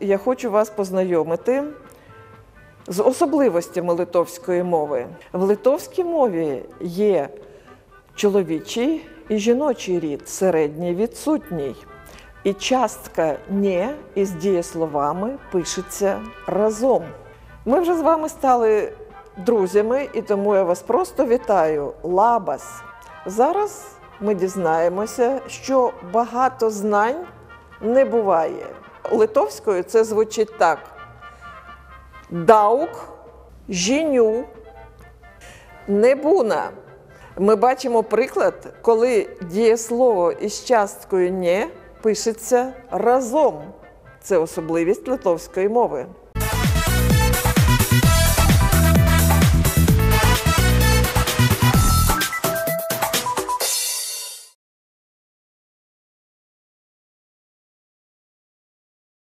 я хочу вас познайомити з особливостями литовської мови. В литовській мові є чоловічий і жіночий рід, середній відсутній. І частка «не» із дієсловами пишеться разом. Ми вже з вами стали друзями, і тому я вас просто вітаю. Лабас! Зараз ми дізнаємося, що багато знань не буває. Литовською це звучить так: даук, жіню, небуна. Ми бачимо приклад, коли дієслово із часткою «не» пишеться разом. Це особливість литовської мови.